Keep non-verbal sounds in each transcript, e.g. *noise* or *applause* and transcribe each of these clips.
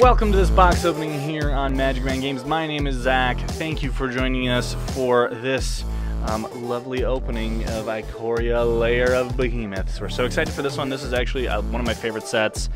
Welcome to this box opening here on Magic Man Games. My name is Zach. Thank you for joining us for this um, lovely opening of Ikoria Lair of Behemoths. We're so excited for this one. This is actually uh, one of my favorite sets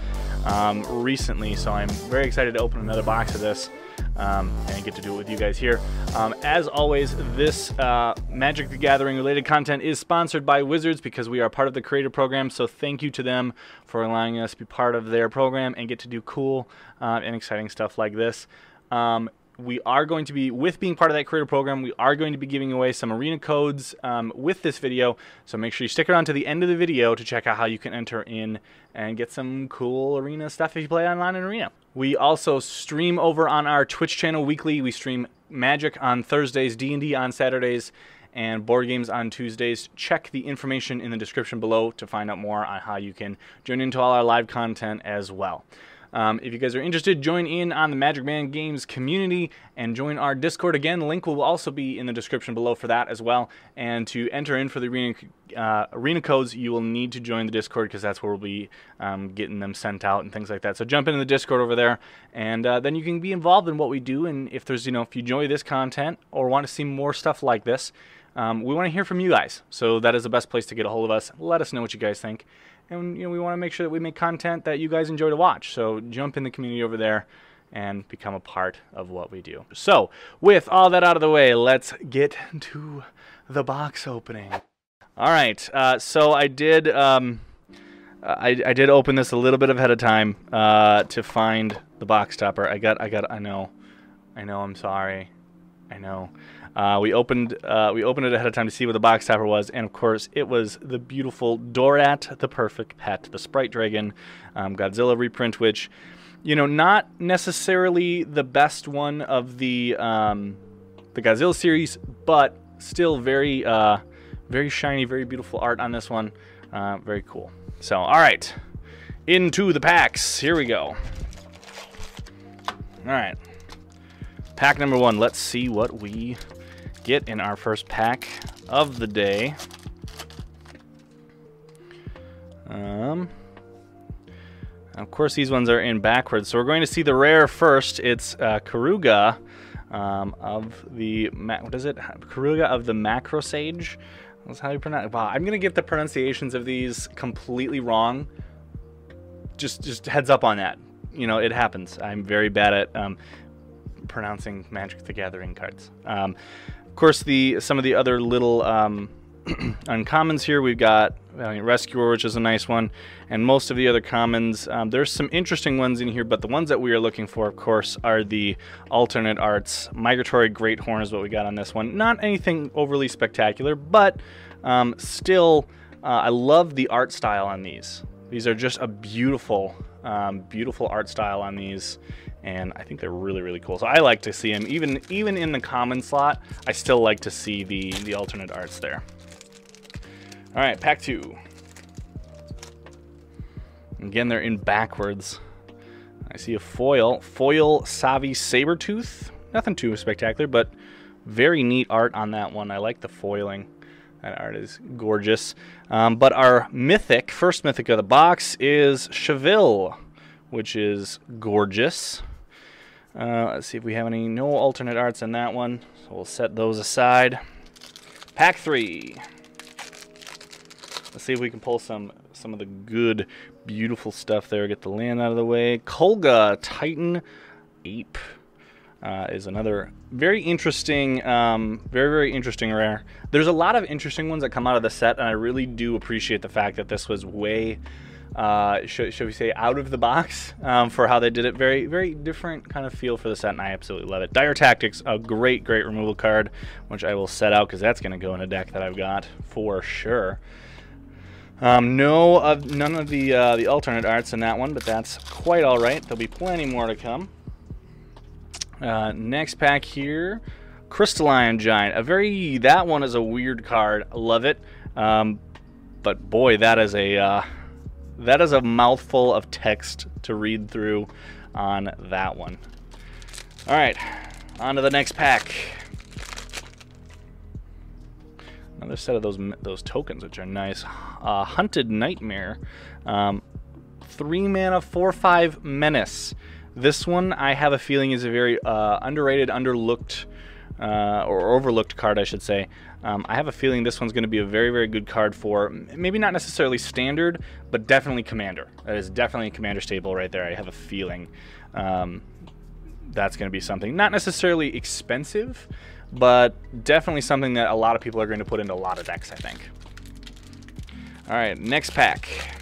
um, recently, so I'm very excited to open another box of this um, and get to do it with you guys here. Um, as always, this uh, Magic the Gathering related content is sponsored by Wizards because we are part of the creator program. So thank you to them for allowing us to be part of their program and get to do cool uh, and exciting stuff like this. Um, we are going to be, with being part of that creator program, we are going to be giving away some arena codes um, with this video. So make sure you stick around to the end of the video to check out how you can enter in and get some cool arena stuff if you play online in arena. We also stream over on our Twitch channel weekly. We stream Magic on Thursdays, D&D on Saturdays, and board games on Tuesdays. Check the information in the description below to find out more on how you can join into all our live content as well. Um, if you guys are interested, join in on the Magic Man Games community and join our Discord. Again, link will also be in the description below for that as well. And to enter in for the arena, uh, arena codes, you will need to join the Discord because that's where we'll be um, getting them sent out and things like that. So jump into the Discord over there, and uh, then you can be involved in what we do. And if there's, you know, if you enjoy this content or want to see more stuff like this, um, we want to hear from you guys. So that is the best place to get a hold of us. Let us know what you guys think and you know we want to make sure that we make content that you guys enjoy to watch. So jump in the community over there and become a part of what we do. So with all that out of the way, let's get to the box opening. All right, uh, so I did um, I, I did open this a little bit ahead of time uh, to find the box topper. I got I got I know I know I'm sorry I know. Uh, we opened uh, we opened it ahead of time to see what the box topper was, and of course it was the beautiful Dorat, the perfect pet, the Sprite Dragon um, Godzilla reprint, which you know not necessarily the best one of the um, the Godzilla series, but still very uh, very shiny, very beautiful art on this one. Uh, very cool. So all right, into the packs. Here we go. All right. Pack number one. Let's see what we get in our first pack of the day. Um, of course, these ones are in backwards. So we're going to see the rare first. It's uh, Keruga um, of the, what is it? Keruga of the Macrosage. That's how you pronounce Wow, I'm going to get the pronunciations of these completely wrong. Just, just heads up on that. You know, it happens. I'm very bad at um, pronouncing Magic the Gathering cards. Um, of course, the some of the other little um, *clears throat* uncommons here, we've got Rescuer, which is a nice one, and most of the other commons. Um, there's some interesting ones in here, but the ones that we are looking for, of course, are the alternate arts. Migratory Greathorn is what we got on this one. Not anything overly spectacular, but um, still, uh, I love the art style on these. These are just a beautiful, um, beautiful art style on these and I think they're really really cool. So I like to see them even even in the common slot. I still like to see the the alternate arts there. All right, pack two. Again, they're in backwards. I see a foil, foil Savi Sabertooth. Nothing too spectacular, but very neat art on that one. I like the foiling. That art is gorgeous. Um, but our mythic, first mythic of the box is Chevill, which is gorgeous. Uh, let's see if we have any no alternate arts in that one. So we'll set those aside. Pack three. Let's see if we can pull some some of the good, beautiful stuff there. Get the land out of the way. Kogla Titan Ape uh, is another very interesting, um, very very interesting rare. There's a lot of interesting ones that come out of the set, and I really do appreciate the fact that this was way uh, should, should, we say, out of the box um, for how they did it. Very, very different kind of feel for the set, and I absolutely love it. Dire Tactics, a great, great removal card, which I will set out because that's going to go in a deck that I've got for sure. Um, no, uh, none of the uh, the alternate arts in that one, but that's quite all right. There'll be plenty more to come. Uh, next pack here, Crystalline Giant. A very that one is a weird card. Love it, um, but boy, that is a uh, that is a mouthful of text to read through on that one. All right, on to the next pack. Another set of those those tokens, which are nice. Uh, Hunted Nightmare, um, three mana, four five menace. This one, I have a feeling, is a very uh, underrated, underlooked, uh, or overlooked card, I should say. Um, I have a feeling this one's going to be a very, very good card for maybe not necessarily standard, but definitely commander. That is definitely a commander staple right there. I have a feeling um, that's going to be something not necessarily expensive, but definitely something that a lot of people are going to put into a lot of decks, I think. All right, next pack.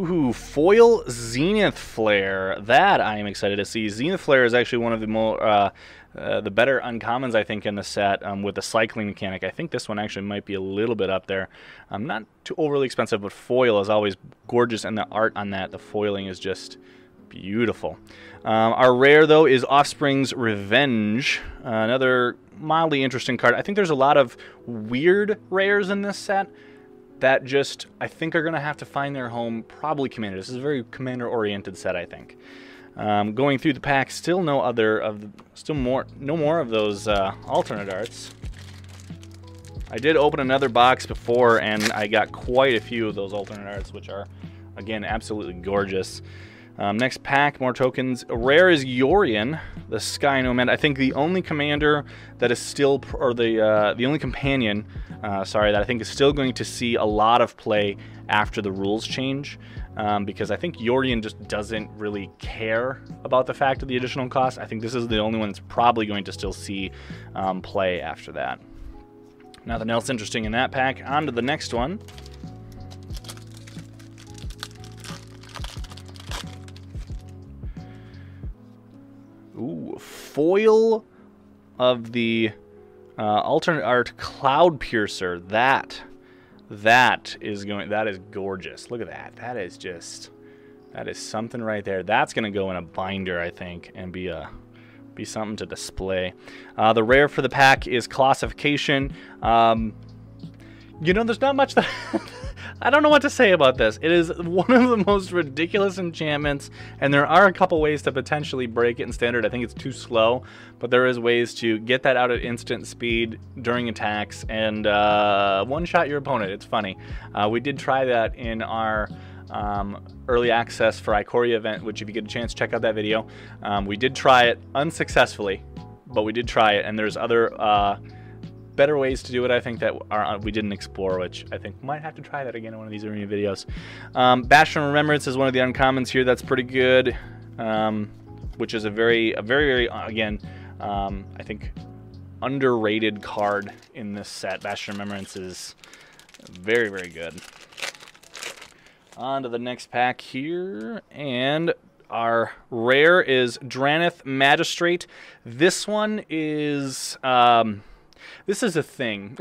Hoo foil Zenith Flare. That I am excited to see. Zenith Flare is actually one of the more uh, uh, the better uncommons I think in the set um, with the cycling mechanic. I think this one actually might be a little bit up there. Um, not too overly expensive, but foil is always gorgeous, and the art on that, the foiling is just beautiful. Um, our rare though is Offspring's Revenge, uh, another mildly interesting card. I think there's a lot of weird rares in this set that just I think are going to have to find their home probably commander. This is a very commander oriented set, I think. Um, going through the pack, still no other of the, still more no more of those uh, alternate arts. I did open another box before, and I got quite a few of those alternate arts, which are again absolutely gorgeous. Um, next pack, more tokens. Rare is Yorion, the Sky Nomad. I think the only commander that is still, or the uh, the only companion, uh, sorry, that I think is still going to see a lot of play after the rules change. Um, because I think Yorion just doesn't really care about the fact of the additional cost. I think this is the only one that's probably going to still see um, play after that. Nothing else interesting in that pack. On to the next one. Foil of the uh, alternate art Cloudpiercer. That, that is going. That is gorgeous. Look at that. That is just. That is something right there. That's gonna go in a binder, I think, and be a be something to display. Uh, the rare for the pack is Colossification. Um, you know, there's not much that *laughs* I don't know what to say about this. It is *laughs* one of the most ridiculous enchantments, and there are a couple ways to potentially break it in standard. I think it's too slow, but there is ways to get that out at instant speed during attacks and uh, one-shot your opponent. It's funny. Uh, we did try that in our um, early access for Ikoria event, which if you get a chance, check out that video. Um, we did try it unsuccessfully, but we did try it, and there's other uh, better ways to do it, I think, that are, uh, we didn't explore, which I think might have to try that again in one of these arena videos. Um, Bastion Remembrance is one of the uncommons here. That's pretty good, um, which is a very, a very, very, uh, again, um, I think, underrated card in this set. Bastion Remembrance is very, very good. On to the next pack here, and our rare is Drannith Magistrate. This one is um, this is a thing.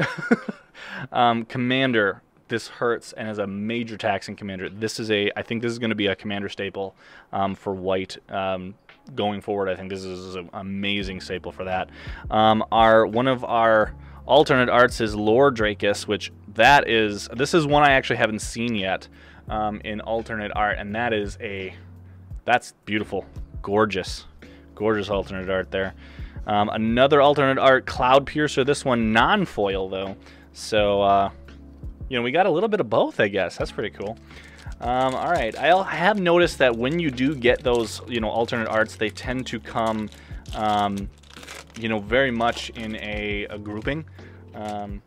*laughs* um, commander, this hurts and is a major taxing commander. This is a, I think this is going to be a commander staple um, for white um, going forward. I think this is an amazing staple for that. Um, our one of our alternate arts is Lore Drakkis, which that is this is one I actually haven't seen yet um, in alternate art, and that is a that's beautiful, gorgeous, gorgeous alternate art there. Um, another alternate art, Cloudpiercer. This one non-foil though. So, uh, you know, we got a little bit of both, I guess. That's pretty cool. Um, all right, I have noticed that when you do get those, you know, alternate arts, they tend to come, um, you know, very much in a, a grouping. Um,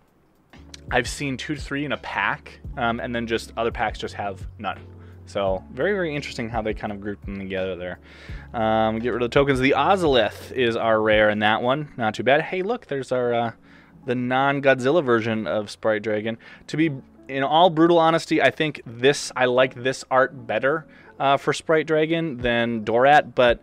I've seen two to three in a pack, um, and then just other packs just have none. So very, very interesting how they kind of group them together there. Um, get rid of the tokens. The Ozolith is our rare in that one. Not too bad. Hey, look, there's our uh, the non-Godzilla version of Sprite Dragon. To be in all brutal honesty, I think this I like this art better uh, for Sprite Dragon than Dorat, but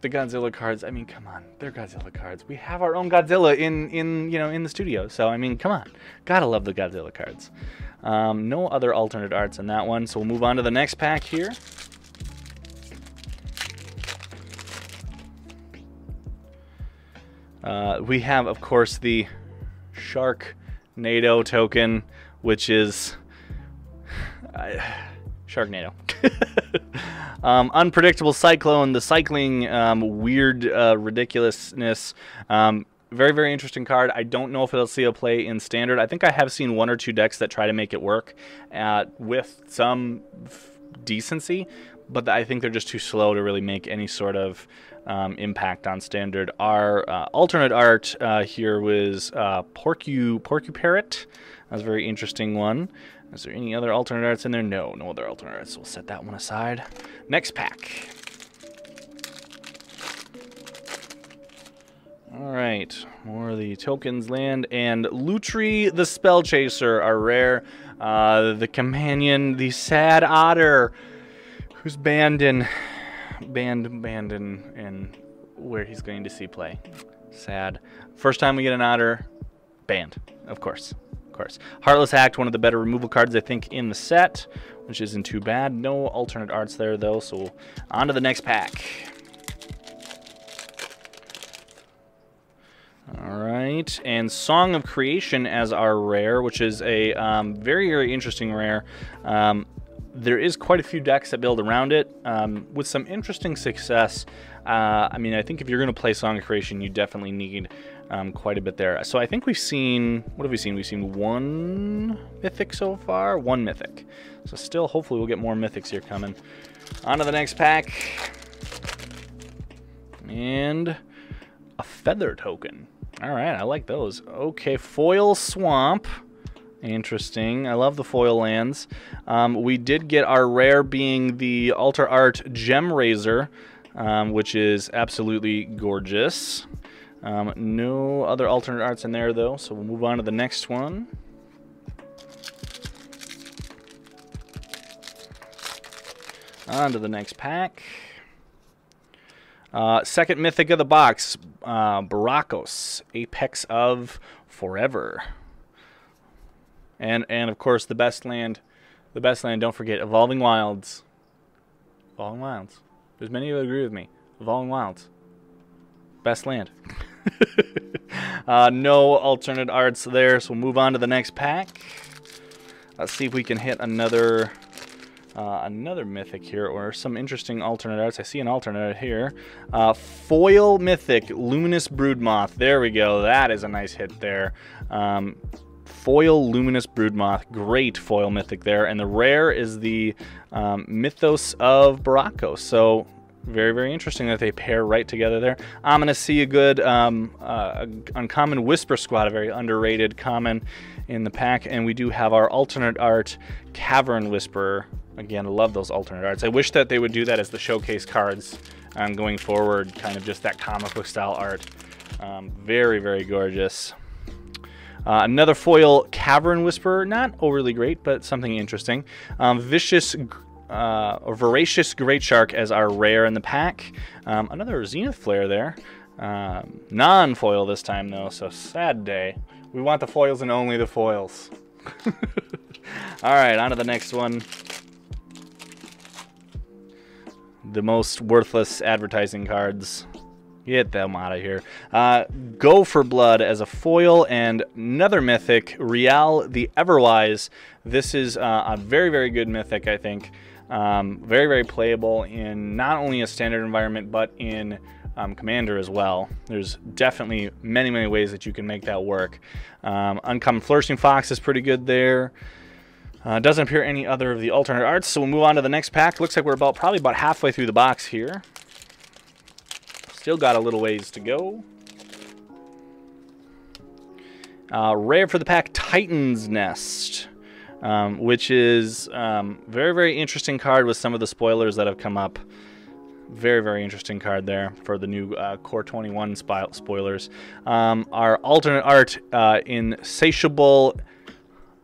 the Godzilla cards, I mean, come on, they're Godzilla cards. We have our own Godzilla in in you know in the studio, so I mean, come on, gotta love the Godzilla cards. Um, no other alternate arts in that one, so we'll move on to the next pack here. Uh, we have, of course, the Sharknado token, which is uh, Sharknado. *laughs* um, unpredictable cyclone, the cycling um, weird uh, ridiculousness. Um, very, very interesting card. I don't know if it'll see a play in standard. I think I have seen one or two decks that try to make it work uh, with some decency, but I think they're just too slow to really make any sort of um, impact on standard. Our uh, alternate art uh, here was uh, Porcu, Porcuparrot. That was a very interesting one. Is there any other alternate arts in there? No, no other alternate arts. We'll set that one aside. Next pack. All right, more of the tokens land and Lutri the Spellchaser are rare. Uh, the companion, the sad otter, who's banned in, banned, banned in, in where he's going to see play. Sad. First time we get an otter, banned, of course, of course. Heartless Act, one of the better removal cards I think in the set, which isn't too bad. No alternate arts there though, so on to the next pack. All right, and Song of Creation as our rare, which is a um, very, very interesting rare. Um, there is quite a few decks that build around it um, with some interesting success. Uh, I mean, I think if you're going to play Song of Creation, you definitely need um, quite a bit there. So I think we've seen, what have we seen? We've seen one Mythic so far, one Mythic. So still, hopefully we'll get more Mythics here coming. On to the next pack. And a Feather Token. All right, I like those. Okay, Foil Swamp. Interesting. I love the foil lands. Um, we did get our rare being the Altar Art Gemrazer, um, which is absolutely gorgeous. Um, no other alternate arts in there, though, so we'll move on to the next one. On to the next pack. Uh, second mythic of the box, uh, Brokkos, Apex of Forever. And and of course the best land, the best land. Don't forget Evolving Wilds. Evolving Wilds. There's many who agree with me. Evolving Wilds. Best land. *laughs* uh, no alternate arts there, so we'll move on to the next pack. Let's see if we can hit another uh, another mythic here, or some interesting alternate arts. I see an alternate here. Uh, foil mythic, luminous broodmoth. There we go. That is a nice hit there. Um, foil luminous broodmoth. Great foil mythic there. And the rare is the um, Mythos of Brokkos. So very, very interesting that they pair right together there. I'm going to see a good um, uh, uncommon Whisper Squad, a very underrated common in the pack. And we do have our alternate art Cavern Whisperer Again, love those alternate arts. I wish that they would do that as the showcase cards um, going forward, kind of just that comic book style art. Um, very, very gorgeous. Uh, another foil Cavern Whisperer, not overly great, but something interesting. Um, vicious, uh, or Voracious Greatshark as our rare in the pack. Um, another Zenith Flare there. Um, non-foil this time though, so sad day. We want the foils and only the foils. *laughs* All right, on to the next one the most worthless advertising cards. Get them out of here. Uh, Go for Blood as a foil and another mythic, Rielle the Everwise. This is uh, a very, very good mythic, I think. Um, very, very playable in not only a standard environment, but in um, Commander as well. There's definitely many, many ways that you can make that work. Um, Uncommon Flourishing Fox is pretty good there. Uh, doesn't appear any other of the alternate arts, so we'll move on to the next pack. Looks like we're about probably about halfway through the box here. Still got a little ways to go. Uh, rare for the pack, Titan's Nest, um, which is um, very, very interesting card with some of the spoilers that have come up. Very, very interesting card there for the new uh, Core 21 spoilers. Um, our alternate art, uh, Insatiable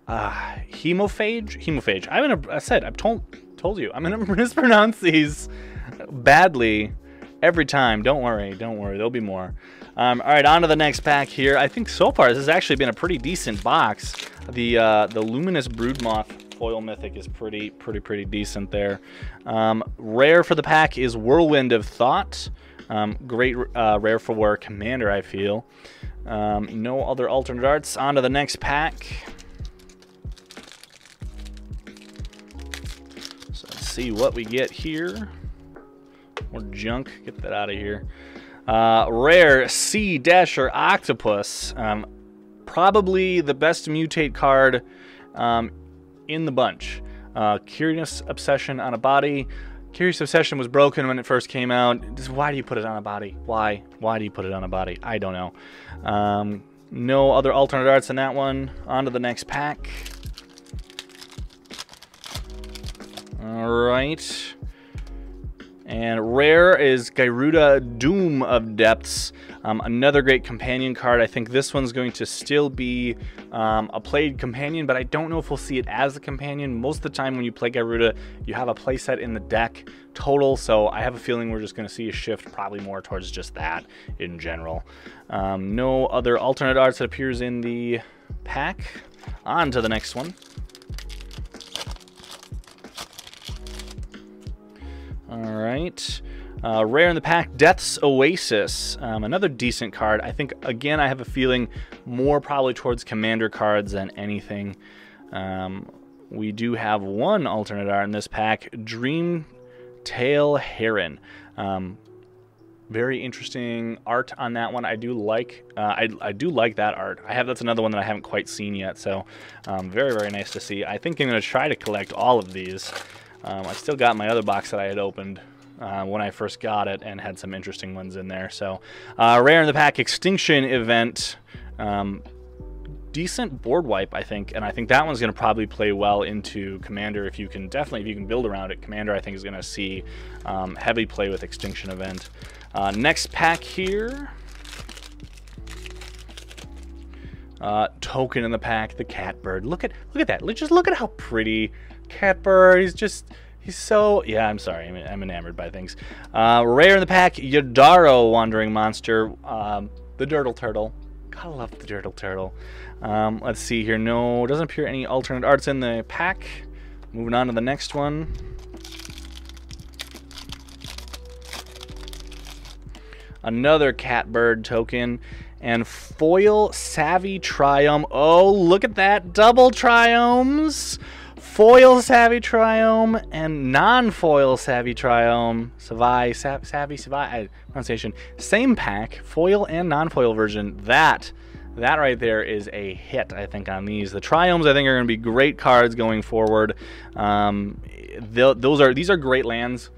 uh, hemophage? Hemophage. I'm gonna, I said, I've told, told you, I'm gonna *laughs* mispronounce these badly every time. Don't worry, don't worry, there'll be more. Um, all right, on to the next pack here. I think so far this has actually been a pretty decent box. The uh, the Luminous Broodmoth foil mythic is pretty, pretty, pretty decent there. Um, rare for the pack is Whirlwind of Thought. Um, great uh, rare for war Commander, I feel. Um, no other alternate arts. On to the next pack. See what we get here. More junk. Get that out of here. Uh, rare Sea Dasher Octopus. Um, probably the best mutate card um, in the bunch. Uh, Curious Obsession on a body. Curious Obsession was broken when it first came out. Just why do you put it on a body? Why? Why do you put it on a body? I don't know. Um, no other alternate arts in that one. On to the next pack. All right. And rare is Gyruda Doom of Depths. Um, another great companion card. I think this one's going to still be um, a played companion, but I don't know if we'll see it as a companion. Most of the time when you play Gyruda, you have a playset in the deck total, so I have a feeling we're just going to see a shift probably more towards just that in general. Um, no other alternate arts that appears in the pack. On to the next one. All right. Uh, rare in the pack, Death's Oasis. Um, another decent card. I think, again, I have a feeling more probably towards commander cards than anything. Um, we do have one alternate art in this pack, Dream Tail Heron. Um, very interesting art on that one. I do like uh, I, I do like that art. I have that's another one that I haven't quite seen yet. So um, very very nice to see. I think I'm going to try to collect all of these. Um, I still got my other box that I had opened uh, when I first got it and had some interesting ones in there. So, uh, rare in the pack extinction event. Um, decent board wipe, I think, and I think that one's going to probably play well into Commander if you can definitely if you can build around it. Commander, I think, is going to see um, heavy play with Extinction Event. Uh, next pack here. Uh, token in the pack, the Catbird. Look at look at that. Just look at how pretty Catbird. He's just He's so yeah. I'm sorry. I'm, I'm enamored by things. Uh, rare in the pack, Yidaro Wandering Monster, um, the Dirtle Turtle. Gotta love the Dirtle Turtle. Um, let's see here. No, doesn't appear any alternate arts in the pack. Moving on to the next one. Another Catbird token and foil Savvy Triome. Oh, look at that double Triomes foil Savvy Triome and non-foil Savvy Triome, Savvy, Sav, Savvy, Savvy, pronunciation, same pack, foil and non-foil version. That, that right there is a hit, I think, on these. The Triomes, I think, are going to be great cards going forward. Um, those are these are great lands.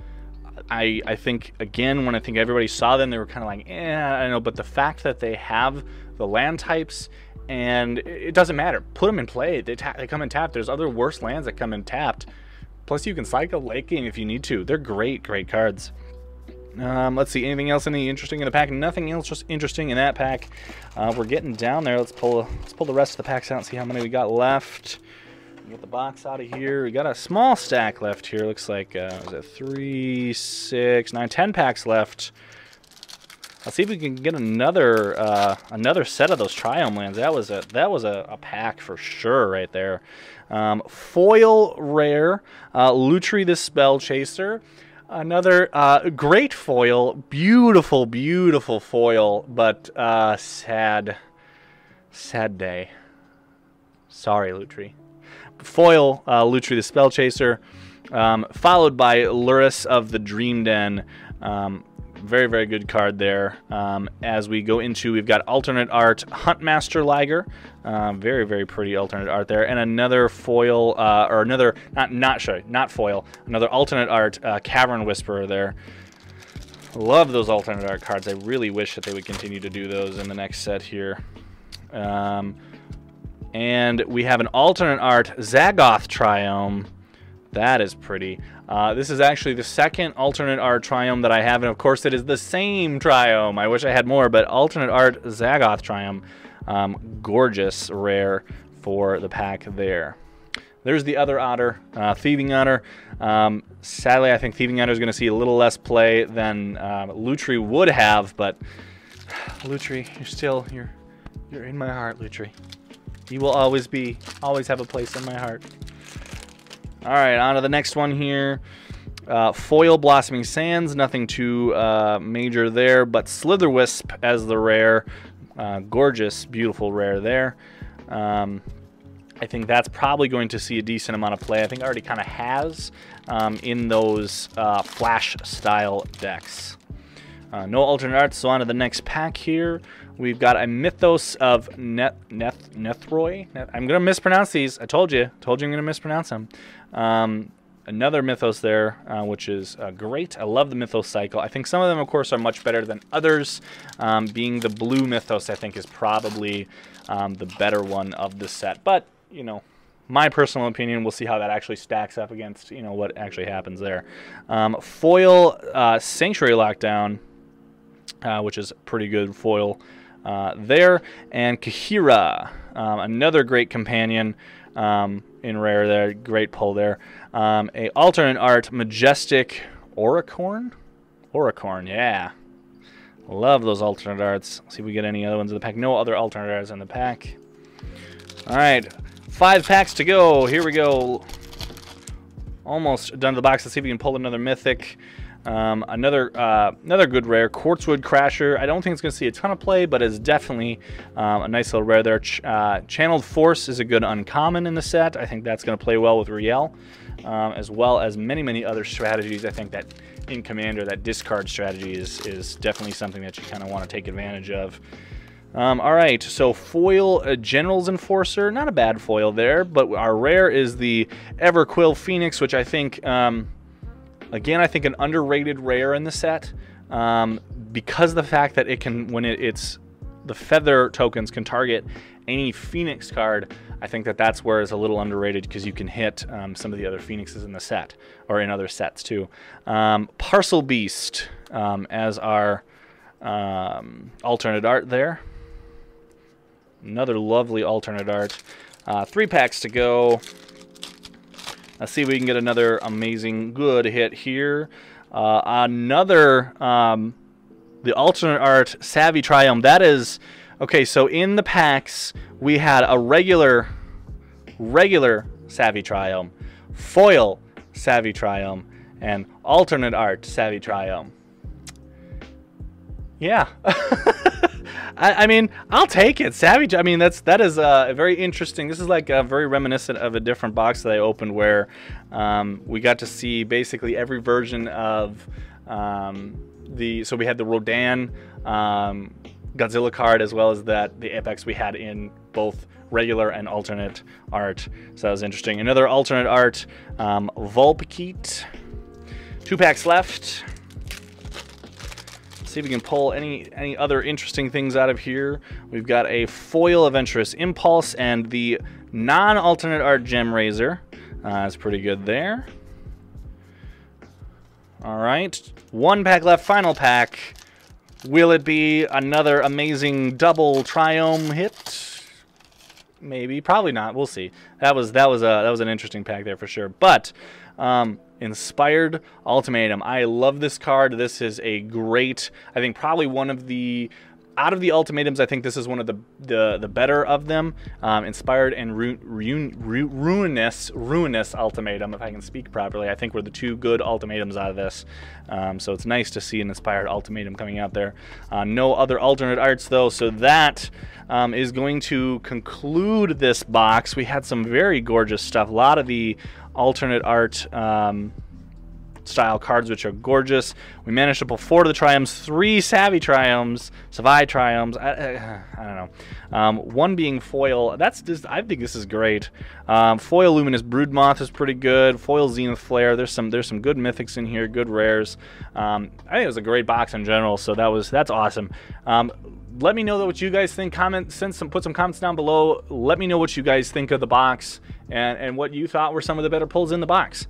I, I think again when I think everybody saw them they were kind of like eh I don't know but the fact that they have the land types and it doesn't matter. Put them in play. They, they come in tapped. There's other worse lands that come in tapped. Plus, you can cycle late game if you need to. They're great, great cards. Um, let's see, anything else any interesting in the pack? Nothing else just interesting in that pack. Uh, we're getting down there. Let's pull let's pull the rest of the packs out and see how many we got left. Get the box out of here. We got a small stack left here. Looks like uh, is it three, six, nine, ten packs left. Let's see if we can get another uh, another set of those Triome lands. That was a that was a, a pack for sure right there. Um, foil rare, uh, Lutri the Spellchaser. Another uh, great foil, beautiful, beautiful foil, but uh, sad, sad day. Sorry, Lutri. Foil, uh, Lutri the Spellchaser, um, followed by Lurrus of the Dream Den. Um, very, very good card there. Um, as we go into, we've got alternate art Huntmaster Liger. Um, very, very pretty alternate art there. And another foil, uh, or another, not, not, sorry, not foil, another alternate art uh, Cavern Whisperer there. Love those alternate art cards. I really wish that they would continue to do those in the next set here. Um, and we have an alternate art Zagoth Triome. That is pretty. Uh, this is actually the second alternate art Triome that I have, and of course it is the same Triome. I wish I had more, but alternate art Zagoth Triome. Um, gorgeous rare for the pack there. There's the other otter, uh, Thieving Otter. Um, sadly, I think Thieving Otter is going to see a little less play than uh, Lutri would have, but *sighs* Lutri, you're still, you're, you're in my heart, Lutri. You will always be, always have a place in my heart. All right, on to the next one here. Uh, foil Blossoming Sands, nothing too uh, major there, but Slitherwisp as the rare. Uh, gorgeous, beautiful rare there. Um, I think that's probably going to see a decent amount of play. I think already kind of has um, in those uh, flash style decks. Uh, no alternate arts, so on to the next pack here. We've got a Mythos of Net, Neth, Nethroi. I'm going to mispronounce these. I told you. told you I'm going to mispronounce them. Um, another Mythos there, uh, which is uh, great. I love the Mythos cycle. I think some of them, of course, are much better than others. Um, being the blue Mythos, I think, is probably um, the better one of the set. But, you know, my personal opinion. We'll see how that actually stacks up against you know what actually happens there. Um, foil uh, Sanctuary Lockdown, uh, which is pretty good foil uh, there, and Kaheera, um, another great companion um, in rare there, great pull there. Um, a alternate art Majestic Auricorn, Auricorn, yeah. Love those alternate arts. see if we get any other ones in the pack. No other alternate arts in the pack. All right, Five packs to go. Here we go. Almost done to the box. Let's see if we can pull another mythic. Um, another uh, another good rare, Quartzwood Crasher. I don't think it's going to see a ton of play, but it's definitely um, a nice little rare there. Ch uh, Channeled Force is a good uncommon in the set. I think that's going to play well with Rielle, um, as well as many, many other strategies. I think that in Commander, that discard strategy is, is definitely something that you kind of want to take advantage of. Um, all right, so foil uh, General's Enforcer, not a bad foil there, but our rare is the Everquill Phoenix, which I think, um, again, I think an underrated rare in the set um, because the fact that it can, when it, it's the feather tokens can target any Phoenix card. I think that that's where it's a little underrated because you can hit um, some of the other Phoenixes in the set or in other sets too. Um, Parcelbeast um, as our um, alternate art there. Another lovely alternate art. Uh, three packs to go. Let's see if we can get another amazing good hit here. Uh, another, um, the alternate art Savvy Triome. That is, okay, so in the packs, we had a regular, regular Savvy Triome, foil Savvy Triome, and alternate art Savvy Triome. Yeah. *laughs* I, I, mean, I'll take it. Savage. I mean, that's that is uh, very interesting. This is like uh, very reminiscent of a different box that I opened where um, we got to see basically every version of um, the. So we had the Rodan um, Godzilla card as well as that the Apex we had in both regular and alternate art. So that was interesting. Another alternate art, um, Vulpikeet. Two packs left see if we can pull any any other interesting things out of here. We've got a foil Adventurous Impulse and the non-alternate art Gemrazer. Uh, that's pretty good there. All right, one pack left, final pack. Will it be another amazing double Triome hit? Maybe, probably not. We'll see. That was that was a that was an interesting pack there for sure. But um, Inspired Ultimatum. I love this card. This is a great, I think probably one of the out of the ultimatums, I think this is one of the the, the better of them. Um, inspired and ru ru ru ruinous ruinous ultimatum, if I can speak properly. I think were the two good ultimatums out of this. Um, so it's nice to see an inspired ultimatum coming out there. Uh, no other alternate arts though, so that um, is going to conclude this box. We had some very gorgeous stuff. A lot of the alternate art um, style cards, which are gorgeous. We managed to pull four of the triomes, three savvy triomes, savvy triomes. I, I, don't know. Um, one being foil. That's just. I think this is great. Um, foil luminous broodmoth is pretty good. Foil zenith flare. There's some. There's some good mythics in here. Good rares. Um, I think it was a great box in general. So that was that's awesome. Let me know what you guys think. Comment, send some, put some comments down below. Let me know what you guys think of the box and, and what you thought were some of the better pulls in the box.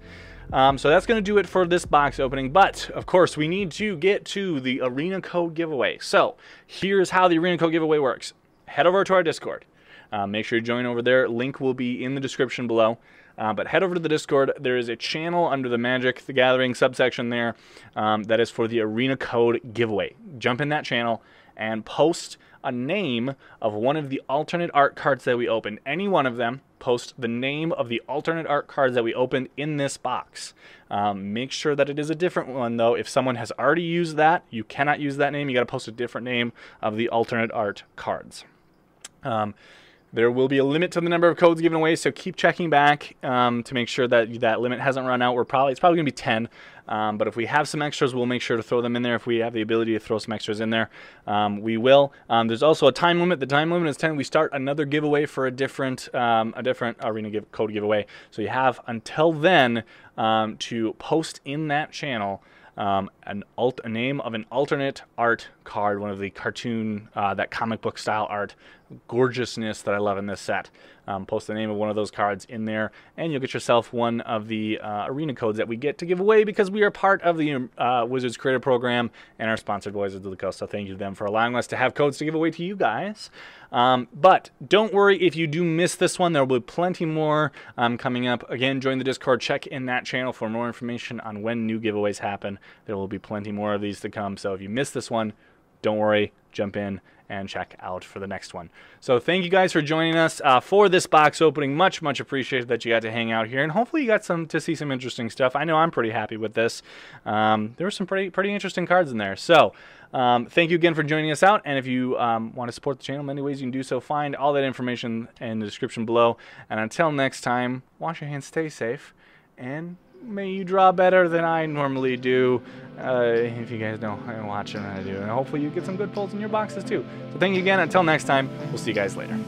Um, so that's going to do it for this box opening. But, of course, we need to get to the Arena Code giveaway. So here's how the Arena Code giveaway works. Head over to our Discord. Uh, make sure you join over there. Link will be in the description below. Uh, but head over to the Discord. There is a channel under the Magic the Gathering subsection there um, that is for the Arena Code giveaway. Jump in that channel and post a name of one of the alternate art cards that we opened. Any one of them, post the name of the alternate art cards that we opened in this box. Um, make sure that it is a different one though. If someone has already used that, you cannot use that name. You got to post a different name of the alternate art cards. Um, There will be a limit to the number of codes given away, so keep checking back um, to make sure that that limit hasn't run out. We're probably it's probably gonna be 10, um, but if we have some extras, we'll make sure to throw them in there. If we have the ability to throw some extras in there, um, we will. Um, there's also a time limit. The time limit is 10. We start another giveaway for a different um, a different arena give, code giveaway. So you have until then um, to post in that channel um, an alt, a name of an alternate art card, one of the cartoon, uh, that comic book style art gorgeousness that I love in this set. Um, post the name of one of those cards in there, and you'll get yourself one of the uh, arena codes that we get to give away because we are part of the uh, Wizards Creator Program and our sponsored Wizards of the Coast. So thank you to them for allowing us to have codes to give away to you guys. Um, but don't worry if you do miss this one, there will be plenty more um, coming up. Again, join the Discord, check in that channel for more information on when new giveaways happen. There will be plenty more of these to come. So if you miss this one, don't worry, jump in and check out for the next one. So thank you guys for joining us uh, for this box opening. Much, much appreciated that you got to hang out here, and hopefully you got some to see some interesting stuff. I know I'm pretty happy with this. Um, there were some pretty pretty interesting cards in there. So. Um, thank you again for joining us out. And if you um, want to support the channel, many ways you can do so. Find all that information in the description below. And until next time, wash your hands, stay safe, and may you draw better than I normally do. Uh, if you guys know I'm watching, I do. And hopefully you get some good pulls in your boxes too. So thank you again. Until next time, we'll see you guys later.